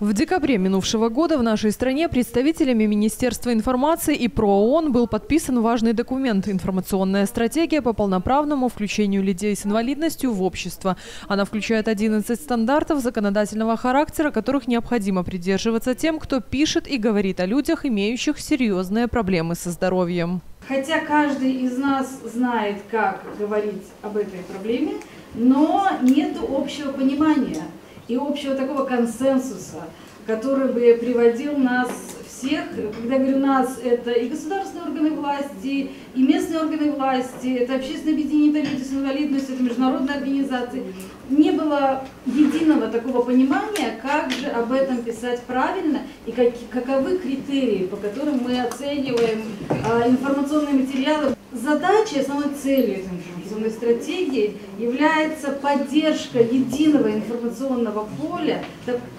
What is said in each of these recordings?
В декабре минувшего года в нашей стране представителями Министерства информации и ПРООН был подписан важный документ – информационная стратегия по полноправному включению людей с инвалидностью в общество. Она включает 11 стандартов законодательного характера, которых необходимо придерживаться тем, кто пишет и говорит о людях, имеющих серьезные проблемы со здоровьем. Хотя каждый из нас знает, как говорить об этой проблеме, но нет общего понимания – и общего такого консенсуса, который бы приводил нас всех, когда говорю нас, это и государственные органы власти, и местные органы власти, это общественное объединение люди с инвалидностью, это международные организации. Не было единого такого понимания, как же об этом писать правильно и как, каковы критерии, по которым мы оцениваем а, информационные материалы. Задачей, основной целью этой информационной стратегии является поддержка единого информационного поля,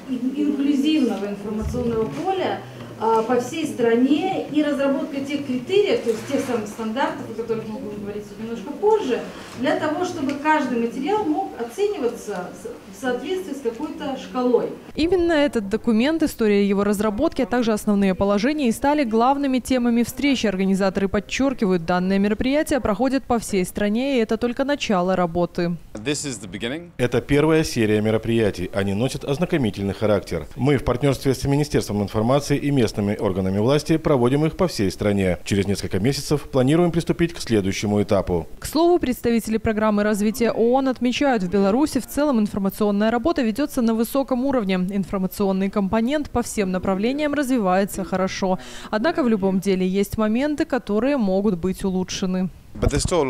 инклюзивного информационного поля, по всей стране и разработка тех критериев, то есть тех самых стандартов, о которых мы будем говорить немножко позже, для того, чтобы каждый материал мог оцениваться в соответствии с какой-то шкалой. Именно этот документ, история его разработки, а также основные положения и стали главными темами встречи. Организаторы подчеркивают, данное мероприятие проходит по всей стране, и это только начало работы. Это первая серия мероприятий. Они носят ознакомительный характер. Мы в партнерстве с Министерством информации и местным местными органами власти проводим их по всей стране. Через несколько месяцев планируем приступить к следующему этапу. К слову, представители программы развития ООН отмечают, в Беларуси в целом информационная работа ведется на высоком уровне. Информационный компонент по всем направлениям развивается хорошо. Однако в любом деле есть моменты, которые могут быть улучшены.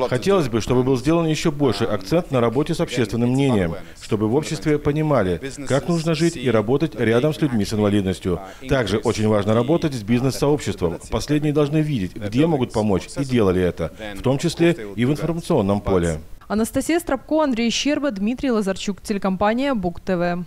Хотелось бы, чтобы был сделан еще больше акцент на работе с общественным мнением, чтобы в обществе понимали, как нужно жить и работать рядом с людьми с инвалидностью. Также очень важно работать с бизнес-сообществом. Последние должны видеть, где могут помочь, и делали это, в том числе и в информационном поле. Анастасия Страбко, Андрей Щерба, Дмитрий Лазарчук, телекомпания Бук ТВ.